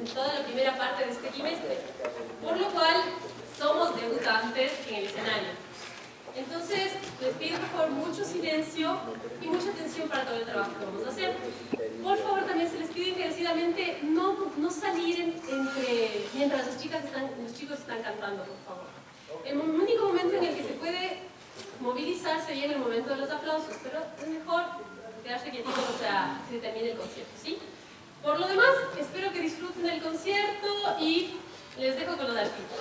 en toda la primera parte de este trimestre, por lo cual somos debutantes en el escenario. Entonces, les pido por favor mucho silencio y mucha atención para todo el trabajo que vamos a hacer. Por favor, también se les pide encarecidamente no, no salir entre, mientras las chicas están, los chicos están cantando, por favor. El único momento en el que se puede movilizar sería en el momento de los aplausos, pero es mejor quedarse quietito hasta que se termine el concierto, ¿sí? Por lo demás, espero que y les dejo con los artistas.